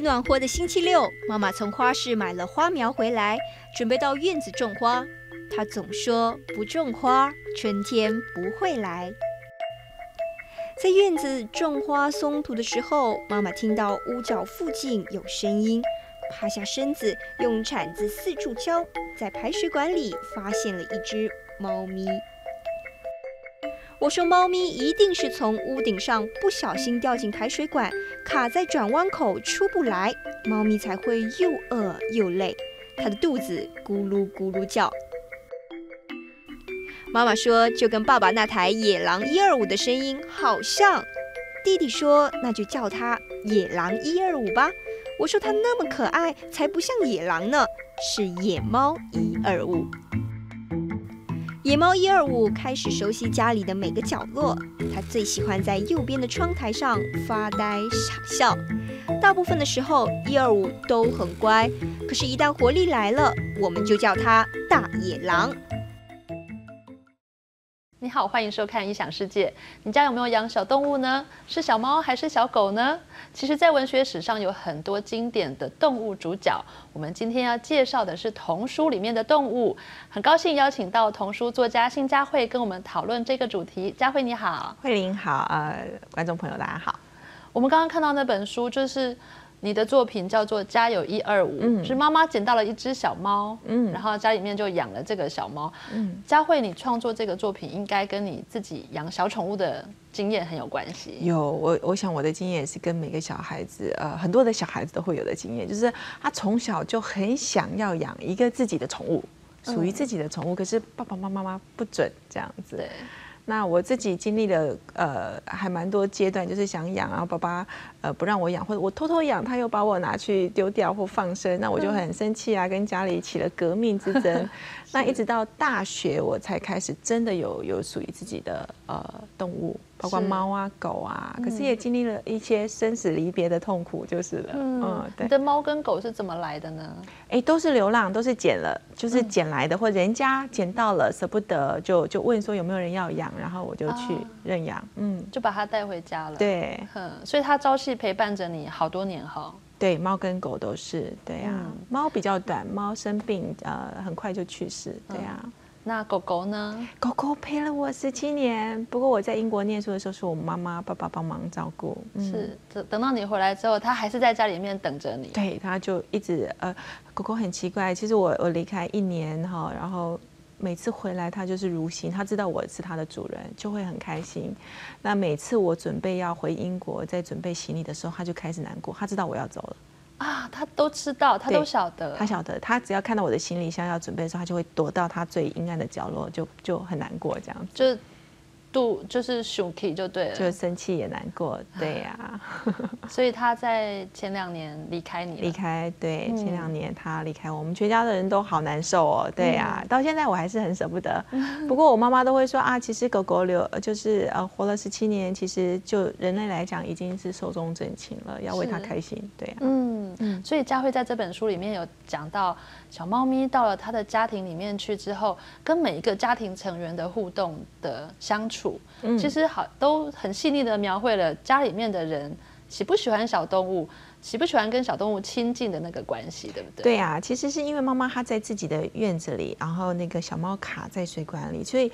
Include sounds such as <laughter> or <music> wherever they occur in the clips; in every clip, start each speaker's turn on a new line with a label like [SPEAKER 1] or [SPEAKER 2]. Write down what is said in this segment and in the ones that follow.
[SPEAKER 1] 暖和的星期六，妈妈从花市买了花苗回来，准备到院子种花。她总说不种花，春天不会来。在院子种花松土的时候，妈妈听到屋角附近有声音，趴下身子，用铲子四处敲，在排水管里发现了一只猫咪。我说，猫咪一定是从屋顶上不小心掉进排水管，卡在转弯口出不来，猫咪才会又饿又累，它的肚子咕噜咕噜叫。妈妈说，就跟爸爸那台野狼一二五的声音好像。弟弟说，那就叫它野狼一二五吧。我说，它那么可爱，才不像野狼呢，是野猫一二五。野猫一二五开始熟悉家里的每个角落，它最喜欢在右边的窗台上发呆傻笑。大部分的时候，一二五都很乖，可是，一旦活力来了，我们就叫它大野狼。
[SPEAKER 2] 你好，欢迎收看《异想世界》。你家有没有养小动物呢？是小猫还是小狗呢？其实，在文学史上有很多经典的动物主角。我们今天要介绍的是童书里面的动物。很高兴邀请到童书作家辛佳慧跟我们讨论这个主题。佳慧你好，
[SPEAKER 3] 慧玲好，呃，观众朋友大家好。
[SPEAKER 2] 我们刚刚看到那本书就是。你的作品叫做《家有一二五》，是妈妈捡到了一只小猫，嗯，然后家里面就养了这个小猫。嗯，佳慧，你创作这个作品应该跟你自己养小宠物的经验很有关系。
[SPEAKER 3] 有，我我想我的经验也是跟每个小孩子，呃，很多的小孩子都会有的经验，就是他从小就很想要养一个自己的宠物，属于自己的宠物，可是爸爸妈妈妈不准这样子。
[SPEAKER 2] 对。
[SPEAKER 3] 那我自己经历了呃还蛮多阶段，就是想养，然后爸爸呃不让我养，或者我偷偷养，他又把我拿去丢掉或放生，那我就很生气啊，跟家里起了革命之争。<laughs> 那一直到大学，我才开始真的有有属于自己的呃动物。包括猫啊、狗啊，可是也经历了一些生死离别的痛苦，就是了。
[SPEAKER 2] 嗯，对。你的猫跟狗是怎么来的呢？
[SPEAKER 3] 哎，都是流浪，都是捡了，就是捡来的，或人家捡到了，舍不得，就就问说有没有人要养，然后我就去认养，
[SPEAKER 2] 嗯，就把它带回家了。
[SPEAKER 3] 对，
[SPEAKER 2] 嗯，所以它朝夕陪伴着你好多年哈。
[SPEAKER 3] 对，猫跟狗都是，对呀。猫比较短，猫生病，呃，很快就去世，对呀。
[SPEAKER 2] 那狗狗呢？
[SPEAKER 3] 狗狗陪了我十七年，不过我在英国念书的时候，是我妈妈、爸爸帮忙照顾。
[SPEAKER 2] 是，等等到你回来之后，它还是在家里面等着你。
[SPEAKER 3] 对，它就一直呃，狗狗很奇怪。其实我我离开一年哈，然后每次回来它就是如新，它知道我是它的主人，就会很开心。那每次我准备要回英国，在准备行李的时候，它就开始难过，它知道我要走了。
[SPEAKER 2] 啊，他都知道，他都晓得，
[SPEAKER 3] 他晓得，他只要看到我的行李箱要准备的时候，他就会躲到他最阴暗的角落，就就很难过这样
[SPEAKER 2] 子。度就是生气就对了，
[SPEAKER 3] 就生气也难过，对呀。<laughs>
[SPEAKER 2] 所以他在前两年离开你，
[SPEAKER 3] 离开对，前两年他离开我们全家的人都好难受哦，对呀。到现在我还是很舍不得，<laughs> 不过我妈妈都会说啊，其实狗狗留就是呃活了十七年，其实就人类来讲已经是寿终正寝了，要为它开心，对呀。嗯
[SPEAKER 2] 嗯，所以佳慧在这本书里面有讲到。小猫咪到了它的家庭里面去之后，跟每一个家庭成员的互动的相处，其实好都很细腻的描绘了家里面的人喜不喜欢小动物，喜不喜欢跟小动物亲近的那个关系，对不对？
[SPEAKER 3] 对啊，其实是因为妈妈她在自己的院子里，然后那个小猫卡在水管里，所以。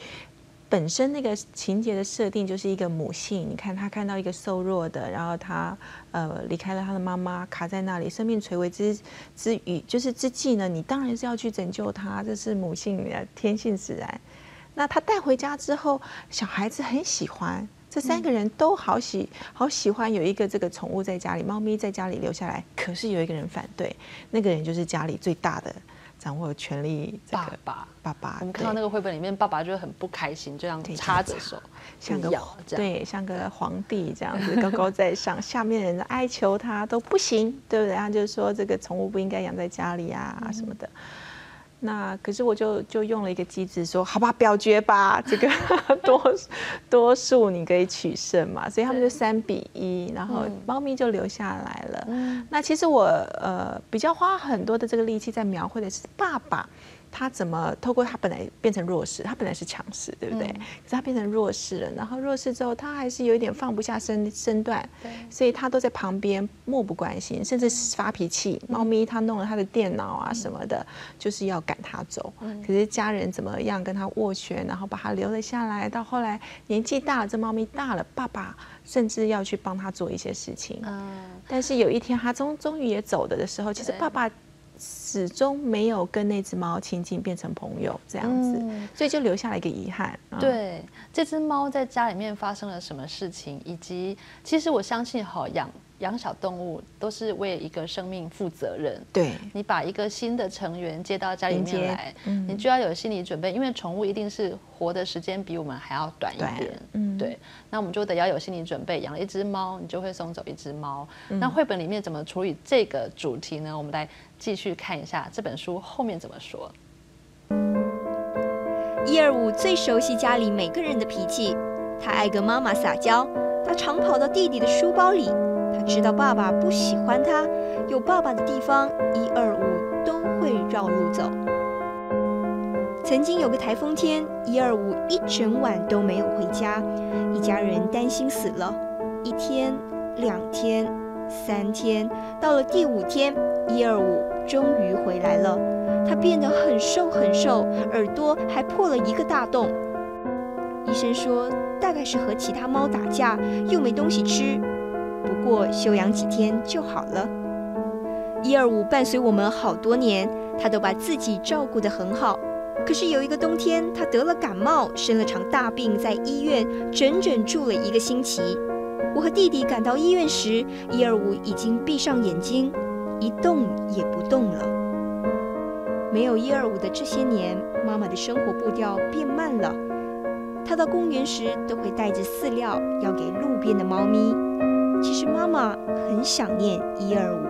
[SPEAKER 3] 本身那个情节的设定就是一个母性，你看她看到一个瘦弱的，然后她呃离开了她的妈妈，卡在那里，生命垂危之之余，就是之际呢，你当然是要去拯救他，这是母性的天性使然。那他带回家之后，小孩子很喜欢，这三个人都好喜好喜欢有一个这个宠物在家里，猫咪在家里留下来。可是有一个人反对，那个人就是家里最大的。掌握权力，
[SPEAKER 2] 爸爸，
[SPEAKER 3] 爸爸，
[SPEAKER 2] 我们看到那个绘本里面，爸爸就很不开心，这样插着手，
[SPEAKER 3] 像个对，像个皇帝这样子高高在上，下面人哀求他都不行，对不对？他就说这个宠物不应该养在家里啊什么的。那可是我就就用了一个机制说，好吧，表决吧，这个 <laughs> 多多数你可以取胜嘛，所以他们就三比一，然后猫咪就留下来了。那其实我呃比较花很多的这个力气在描绘的是爸爸。他怎么透过他本来变成弱势，他本来是强势，对不对？可是他变成弱势了，然后弱势之后，他还是有一点放不下身身段，所以他都在旁边漠不关心，甚至发脾气。猫咪他弄了他的电脑啊什么的，就是要赶他走。可是家人怎么样跟他斡旋，然后把他留了下来。到后来年纪大了，这猫咪大了，爸爸甚至要去帮他做一些事情。嗯，但是有一天他终终于也走了的时候，其实爸爸。始终没有跟那只猫亲近，变成朋友这样子，所以就留下了一个遗憾。
[SPEAKER 2] 对，这只猫在家里面发生了什么事情，以及其实我相信，好养。养小动物都是为一个生命负责任。
[SPEAKER 3] 对，
[SPEAKER 2] 你把一个新的成员接到家里面来，你就要有心理准备，因为宠物一定是活的时间比我们还要短一点。嗯，对，那我们就得要有心理准备。养了一只猫，你就会送走一只猫。那绘本里面怎么处理这个主题呢？我们来继续看一下这本书后面怎么说。
[SPEAKER 1] 一二五最熟悉家里每个人的脾气，他爱跟妈妈撒娇，他常跑到弟弟的书包里。他知道爸爸不喜欢他，有爸爸的地方，一二五都会绕路走。曾经有个台风天，一二五一整晚都没有回家，一家人担心死了。一天、两天、三天，到了第五天，一二五终于回来了。他变得很瘦很瘦，耳朵还破了一个大洞。医生说，大概是和其他猫打架，又没东西吃。不过休养几天就好了。一二五伴随我们好多年，他都把自己照顾得很好。可是有一个冬天，他得了感冒，生了场大病，在医院整整住了一个星期。我和弟弟赶到医院时，一二五已经闭上眼睛，一动也不动了。没有一二五的这些年，妈妈的生活步调变慢了。她到公园时都会带着饲料要给路边的猫咪。妈妈很想念一二五。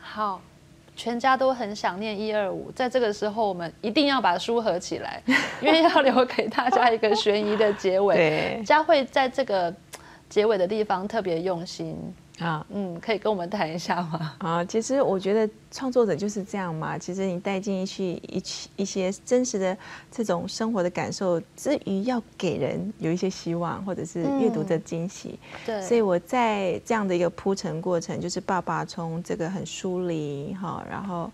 [SPEAKER 2] 好，全家都很想念一二五。在这个时候，我们一定要把书合起来，<laughs> 因为要留给大家一个悬疑的结尾。佳慧在这个结尾的地方特别用心。啊，嗯，可以跟我们谈一下吗？
[SPEAKER 3] 啊，其实我觉得创作者就是这样嘛。其实你带进去一一些真实的这种生活的感受之余，要给人有一些希望，或者是阅读的惊喜。
[SPEAKER 2] 对，
[SPEAKER 3] 所以我在这样的一个铺陈过程，就是爸爸从这个很疏离哈，然后。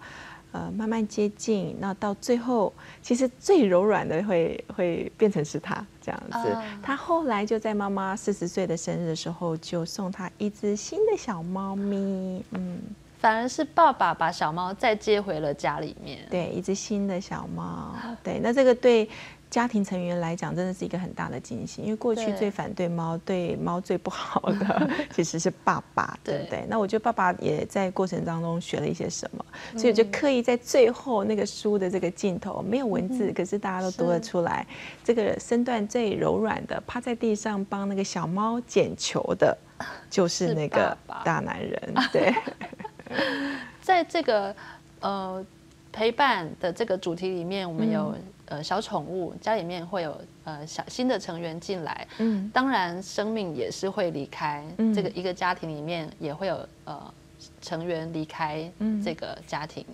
[SPEAKER 3] 呃，慢慢接近，那到最后，其实最柔软的会会变成是他这样子。他后来就在妈妈四十岁的生日的时候，就送他一只新的小猫咪。嗯，
[SPEAKER 2] 反而是爸爸把小猫再接回了家里面。
[SPEAKER 3] 对，一只新的小猫。对，那这个对。家庭成员来讲，真的是一个很大的惊喜，因为过去最反对猫、对猫最不好的 <laughs> 其实是爸爸，对不对？那我觉得爸爸也在过程当中学了一些什么，所以就刻意在最后那个书的这个镜头没有文字，可是大家都读得出来，这个身段最柔软的，趴在地上帮那个小猫捡球的，就是那个大男人。<laughs> 对，
[SPEAKER 2] 在这个呃陪伴的这个主题里面，我们有。呃，小宠物家里面会有呃小新的成员进来，嗯，当然生命也是会离开，这个一个家庭里面也会有呃。成员离开这个家庭，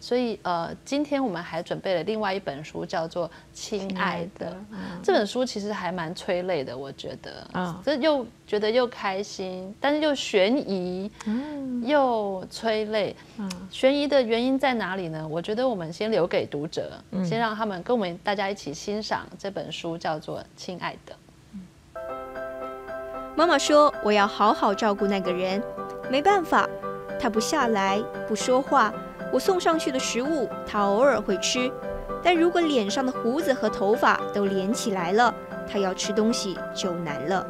[SPEAKER 2] 所以呃，今天我们还准备了另外一本书，叫做《亲爱的》。这本书其实还蛮催泪的，我觉得，啊，这又觉得又开心，但是又悬疑，嗯，又催泪。嗯，悬疑的原因在哪里呢？我觉得我们先留给读者，先让他们跟我们大家一起欣赏这本书，叫做《亲爱的》。
[SPEAKER 1] 妈妈说：“我要好好照顾那个人，没办法。”他不下来，不说话。我送上去的食物，他偶尔会吃。但如果脸上的胡子和头发都连起来了，他要吃东西就难了。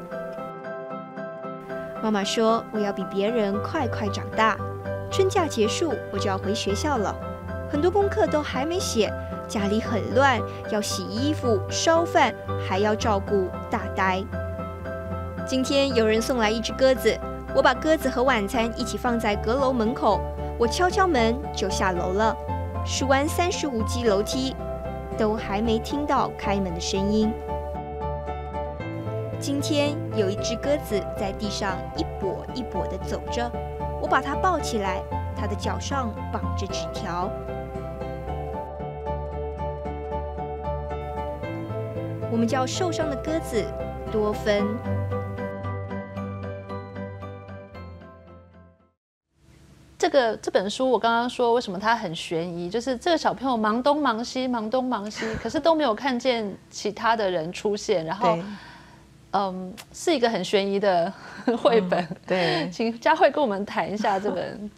[SPEAKER 1] 妈妈说：“我要比别人快快长大。春假结束，我就要回学校了。很多功课都还没写，家里很乱，要洗衣服、烧饭，还要照顾大呆。今天有人送来一只鸽子。”我把鸽子和晚餐一起放在阁楼门口，我敲敲门就下楼了。数完三十五级楼梯，都还没听到开门的声音。今天有一只鸽子在地上一跛一跛地走着，我把它抱起来，它的脚上绑着纸条。我们叫受伤的鸽子多芬。
[SPEAKER 2] 个这本书我刚刚说为什么它很悬疑，就是这个小朋友忙东忙西，忙东忙西，可是都没有看见其他的人出现，然后，嗯，是一个很悬疑的 <laughs> 绘本。
[SPEAKER 3] 对，<laughs>
[SPEAKER 2] 请佳慧跟我们谈一下这本。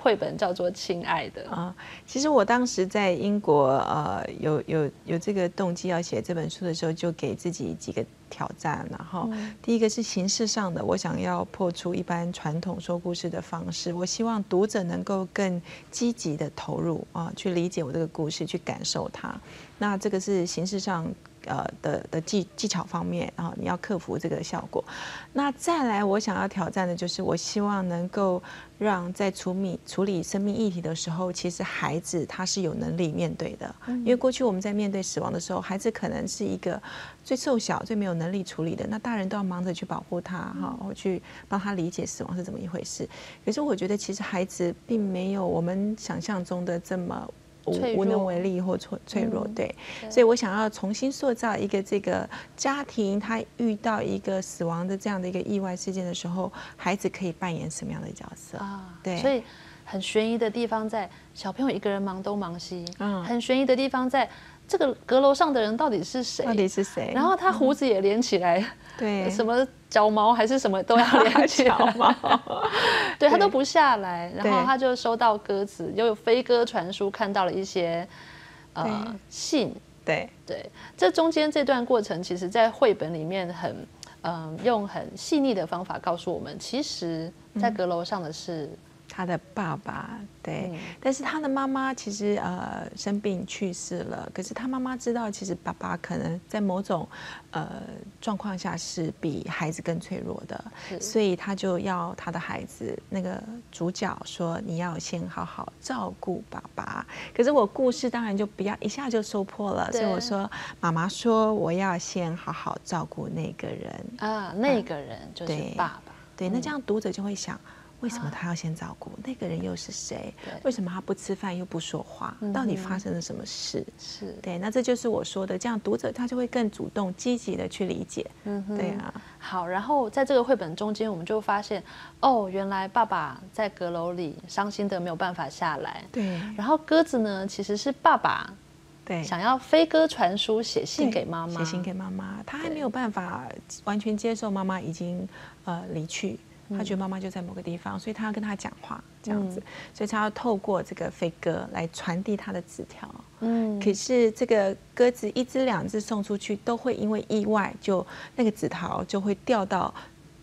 [SPEAKER 2] 绘本叫做《亲爱的》啊，
[SPEAKER 3] 其实我当时在英国，呃，有有有这个动机要写这本书的时候，就给自己几个挑战。然后，第一个是形式上的，我想要破除一般传统说故事的方式，我希望读者能够更积极的投入啊，去理解我这个故事，去感受它。那这个是形式上。呃的的技技巧方面，然后你要克服这个效果。那再来，我想要挑战的就是，我希望能够让在处理处理生命议题的时候，其实孩子他是有能力面对的。因为过去我们在面对死亡的时候，孩子可能是一个最瘦小、最没有能力处理的，那大人都要忙着去保护他，哈，我去帮他理解死亡是怎么一回事。可是我觉得，其实孩子并没有我们想象中的这么。无无能为力或脆脆弱，对，所以我想要重新塑造一个这个家庭，他遇到一个死亡的这样的一个意外事件的时候，孩子可以扮演什么样的角色啊？
[SPEAKER 2] 对，所以很悬疑的地方在小朋友一个人忙东忙西，嗯，很悬疑的地方在这个阁楼上的人到底是谁？
[SPEAKER 3] 到底是谁？
[SPEAKER 2] 然后他胡子也连起来。
[SPEAKER 3] 对，
[SPEAKER 2] 什么脚毛还是什么都要连起来，<laughs> <laughs> 对他都不下来，然后他就收到鸽子，又有飞鸽传书，看到了一些呃信，
[SPEAKER 3] 对
[SPEAKER 2] 对，这中间这段过程，其实在绘本里面很嗯用很细腻的方法告诉我们，其实在阁楼上的是。
[SPEAKER 3] 他的爸爸对，但是他的妈妈其实呃生病去世了。可是他妈妈知道，其实爸爸可能在某种呃状况下是比孩子更脆弱的，所以他就要他的孩子那个主角说：“你要先好好照顾爸爸。”可是我故事当然就不要一下就收破了，所以我说妈妈说我要先好好照顾那个人
[SPEAKER 2] 啊，那个人就是爸爸。
[SPEAKER 3] 对，那这样读者就会想。为什么他要先照顾那个人？又是谁？为什么他不吃饭又不说话？到底发生了什么事？
[SPEAKER 2] 是
[SPEAKER 3] 对，那这就是我说的，这样读者他就会更主动、积极的去理解。嗯，对啊。
[SPEAKER 2] 好，然后在这个绘本中间，我们就发现，哦，原来爸爸在阁楼里伤心的没有办法下来。
[SPEAKER 3] 对。
[SPEAKER 2] 然后鸽子呢，其实是爸爸
[SPEAKER 3] 对
[SPEAKER 2] 想要飞鸽传书，写信给妈妈，
[SPEAKER 3] 写信给妈妈，他还没有办法完全接受妈妈已经呃离去。他觉得妈妈就在某个地方，所以他要跟他讲话，这样子，所以他要透过这个飞鸽来传递他的纸条。嗯，可是这个鸽子一只两只送出去，都会因为意外，就那个纸条就会掉到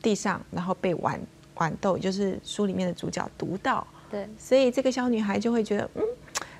[SPEAKER 3] 地上，然后被豌豌豆，就是书里面的主角读到。
[SPEAKER 2] 对，
[SPEAKER 3] 所以这个小女孩就会觉得，嗯。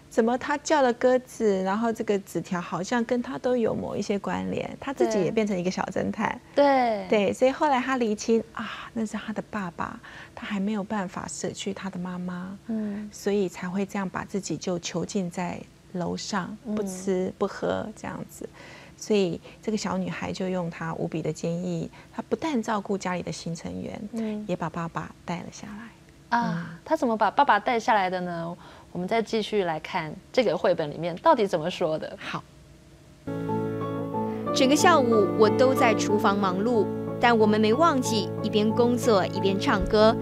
[SPEAKER 3] 怎么他叫了鸽子，然后这个纸条好像跟他都有某一些关联，他自己也变成一个小侦探。
[SPEAKER 2] 对
[SPEAKER 3] 对，所以后来他离亲啊，那是他的爸爸，他还没有办法舍去他的妈妈，嗯，所以才会这样把自己就囚禁在楼上，不吃不喝这样子。所以这个小女孩就用她无比的坚毅，她不但照顾家里的新成员，嗯，也把爸爸带了下来。
[SPEAKER 2] 啊，她怎么把爸爸带下来的呢？我们再继续来看这个绘本里面到底怎么说的。
[SPEAKER 3] 好，
[SPEAKER 1] 整个下午我都在厨房忙碌，但我们没忘记一边工作一边唱歌。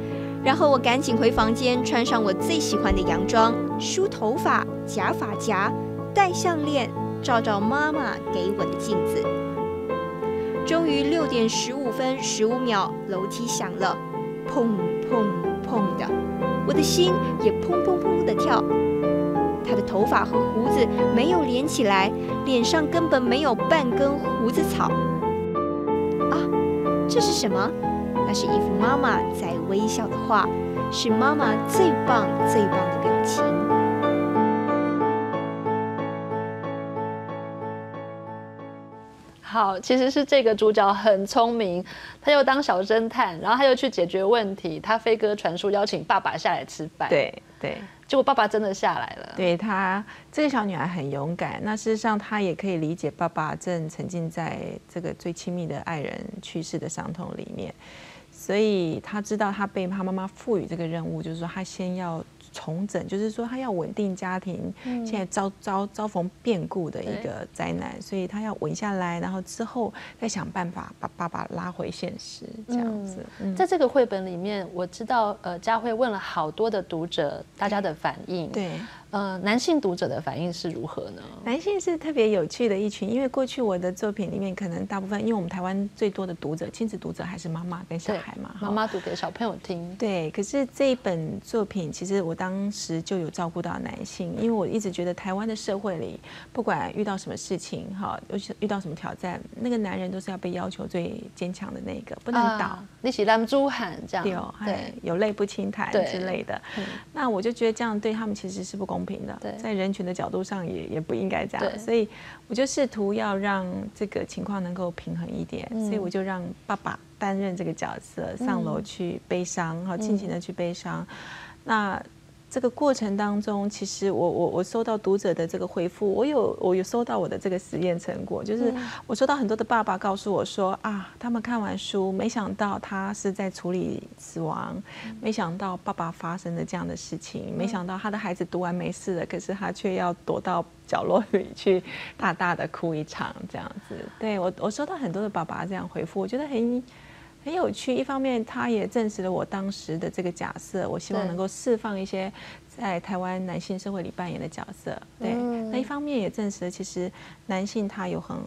[SPEAKER 1] 然后我赶紧回房间，穿上我最喜欢的洋装，梳头发、夹发夹、戴项链，照照妈妈给我的镜子。终于六点十五分十五秒，楼梯响了，砰砰砰的。我的心也砰砰砰的跳，他的头发和胡子没有连起来，脸上根本没有半根胡子草。啊，这是什么？那是一幅妈妈在微笑的画，是妈妈最棒最棒的表情。
[SPEAKER 2] 好，其实是这个主角很聪明，他又当小侦探，然后他又去解决问题。他飞鸽传书，邀请爸爸下来吃饭。
[SPEAKER 3] 对对，
[SPEAKER 2] 结果爸爸真的下来了。
[SPEAKER 3] 对他，这个小女孩很勇敢。那事实上，她也可以理解爸爸正沉浸在这个最亲密的爱人去世的伤痛里面。所以她知道她被她妈妈赋予这个任务，就是说她先要。重整就是说，他要稳定家庭，现在遭遭遭逢变故的一个灾难，所以他要稳下来，然后之后再想办法把爸爸拉回现实，这样子。
[SPEAKER 2] 在这个绘本里面，我知道呃，佳慧问了好多的读者，大家的反应。
[SPEAKER 3] 对。
[SPEAKER 2] 呃，男性读者的反应是如何呢？
[SPEAKER 3] 男性是特别有趣的一群，因为过去我的作品里面，可能大部分，因为我们台湾最多的读者，亲子读者还是妈妈跟小孩嘛，
[SPEAKER 2] 妈妈读给小朋友听。
[SPEAKER 3] 对，可是这一本作品，其实我当时就有照顾到男性，因为我一直觉得台湾的社会里，不管遇到什么事情，哈，尤其遇到什么挑战，那个男人都是要被要求最坚强的那个，不能倒。
[SPEAKER 2] 你起他们猪喊这样，
[SPEAKER 3] 对，有泪不轻弹之类的。那我就觉得这样对他们其实是不公平的，在人群的角度上也也不应该这样，所以我就试图要让这个情况能够平衡一点，所以我就让爸爸担任这个角色，上楼去悲伤，好尽情的去悲伤。那。这个过程当中，其实我我我收到读者的这个回复，我有我有收到我的这个实验成果，就是我收到很多的爸爸告诉我说啊，他们看完书，没想到他是在处理死亡，没想到爸爸发生了这样的事情，没想到他的孩子读完没事了，可是他却要躲到角落里去大大的哭一场这样子。对我我收到很多的爸爸这样回复，我觉得很。很有趣，一方面他也证实了我当时的这个假设，我希望能够释放一些。在台湾男性社会里扮演的角色，对，那一方面也证实了，其实男性他有很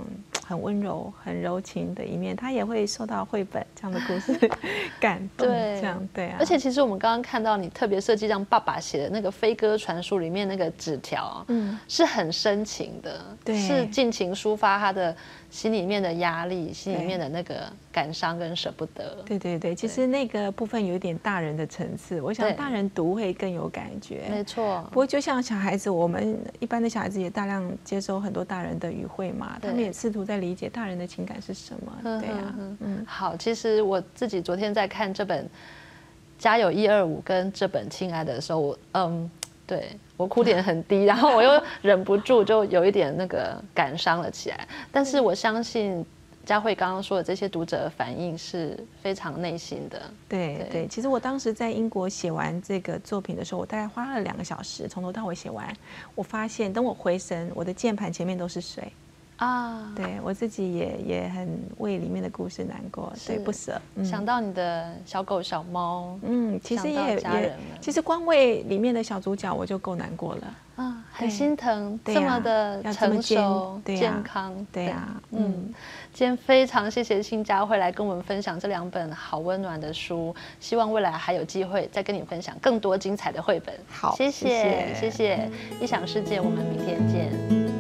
[SPEAKER 3] 很温柔、很柔情的一面，他也会受到绘本这样的故事 <laughs> 感动，这样对啊。
[SPEAKER 2] 而且其实我们刚刚看到你特别设计让爸爸写的那个《飞鸽传书》里面那个纸条，嗯，是很深情的，
[SPEAKER 3] 对，
[SPEAKER 2] 是尽情抒发他的心里面的压力、心里面的那个感伤跟舍不得。
[SPEAKER 3] 对对对，其实那个部分有一点大人的层次，我想大人读会更有感觉。
[SPEAKER 2] 没错，
[SPEAKER 3] 不过就像小孩子，我们一般的小孩子也大量接收很多大人的语汇嘛，他们也试图在理解大人的情感是什么。对呀，
[SPEAKER 2] 嗯，好，其实我自己昨天在看这本《家有一二五》跟这本《亲爱的》的时候，我嗯，对我哭点很低，然后我又忍不住就有一点那个感伤了起来。但是我相信。佳慧刚刚说的这些读者反应是非常内心的。
[SPEAKER 3] 对对，其实我当时在英国写完这个作品的时候，我大概花了两个小时从头到尾写完。我发现，等我回神，我的键盘前面都是水。啊，对我自己也也很为里面的故事难过，对不舍。
[SPEAKER 2] 想到你的小狗小猫，嗯，
[SPEAKER 3] 其实也也，其实光为里面的小主角我就够难过了。啊，
[SPEAKER 2] 很心疼，这么的成熟健康，
[SPEAKER 3] 对呀，嗯，
[SPEAKER 2] 今天非常谢谢新佳慧来跟我们分享这两本好温暖的书，希望未来还有机会再跟你分享更多精彩的绘本。
[SPEAKER 3] 好，
[SPEAKER 2] 谢谢谢谢，异想世界，我们明天见。